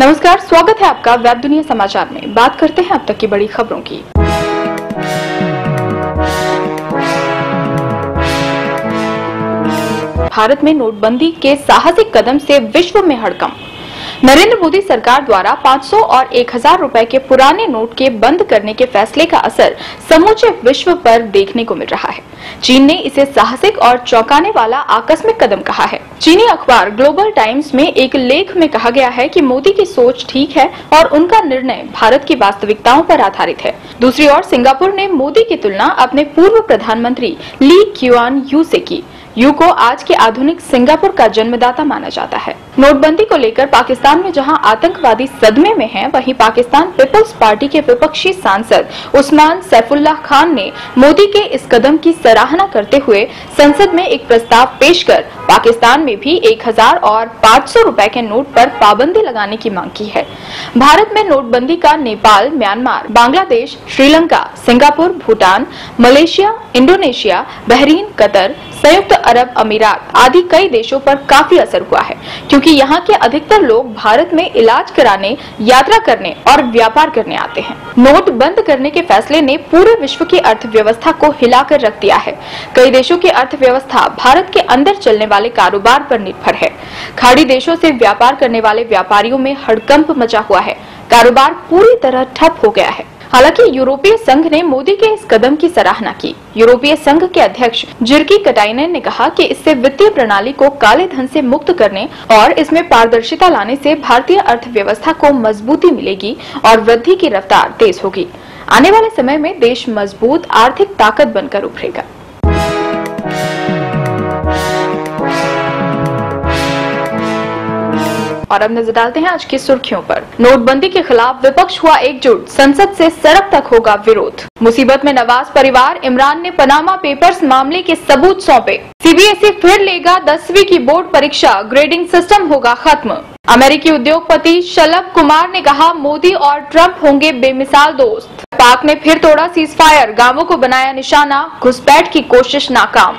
नमस्कार, स्वागत है आपका वेब दुनिया समाचार में। बात करते हैं अब तक की बड़ी खबरों की। भारत में नोटबंदी के साहसिक कदम से विश्व में हड़कंप। नरेंद्र मोदी सरकार द्वारा 500 और 1000 रुपए के पुराने नोट के बंद करने के फैसले का असर समूचे विश्व पर देखने को मिल रहा है। चीन ने इसे साहसिक और चौंकाने वाला आकस्मिक कदम कहा है। चीनी अखबार ग्लोबल टाइम्स में एक लेख में कहा गया है कि मोदी की सोच ठीक है और उनका निर्णय भारत की वास्तविकताओं पर आधारित है। दूसरी ओर सिंगापुर ने मोदी की तुलना अपने पूर्व प्रधानमंत्री ली क्यूआन यू से की। यू को आज के आधुनिक सिंगापुर का जन्मदाता माना जाता है। नोटबंदी को लेकर पाकिस्तान में जहाँ आतंकवादी सदमे में हैं, वहीं पाकिस्तान पीपल्स पार्टी के विपक्षी सांसद उस्मान सैफुल्लाह खान ने मोदी के इस कदम की सराहना करते हुए संसद में एक प्रस्ताव पेश कर पाकिस्तान में भी 1000 और 500 रुपए के नोट पर पाबंदी लगाने की मांग की है। भारत में नोटबंदी का Nepal, Myanmar, Bangladesh, Sri Lanka, Singapore, Bhutan, Malaysia, Indonesia, Bahrain, Qatar, संयुक्त अरब अमीरात आदि कई देशों पर काफ़ी असर हुआ है, क्योंकि यहाँ के अधिकतर लोग भारत में इलाज कराने, यात्रा करने और व्यापार करने आते हैं। नोट बंद करने के फैसले ने पूरे विश्व की अर्थव्यवस्था को हिलाकर रख दिया है। कई देशों की अर्थव्यवस्था भारत के अंदर चलने वाले कारोबार पर निर्भर है। खाड़ी देशों से व्यापार करने वाले व्यापारियों में हड़कंप मचा हुआ है। कारोबार पूरी तरह ठप हो गया है। हालाँकि यूरोपीय संघ ने मोदी के इस कदम की सराहना की। यूरोपीय संघ के अध्यक्ष जिरकी कटाइनन ने कहा कि इससे वित्तीय प्रणाली को काले धन से मुक्त करने और इसमें पारदर्शिता लाने से भारतीय अर्थव्यवस्था को मजबूती मिलेगी और वृद्धि की रफ्तार तेज होगी। आने वाले समय में देश मज़बूत, आर्थिक ताकत बनकर उभरेगा। और अब नज़र डालते हैं आज की सुर्खियों पर। नोटबंदी के खिलाफ विपक्ष हुआ एकजुट। संसद से सड़क तक होगा विरोध। मुसीबत में नवाज़ परिवार, इमरान ने पनामा पेपर्स मामले के सबूत सौंपे। सीबीएसई फिर लेगा दसवीं की बोर्ड परीक्षा। ग्रेडिंग सिस्टम होगा खत्म। अमेरिकी उद्योगपति शलभ कुमार ने कहा, मोदी और ट्रंप होंगे बेमिसाल दोस्त। पाक ने फिर तोड़ा सीज फायर गाँवों को बनाया निशाना घुसपैठ की कोशिश नाकाम।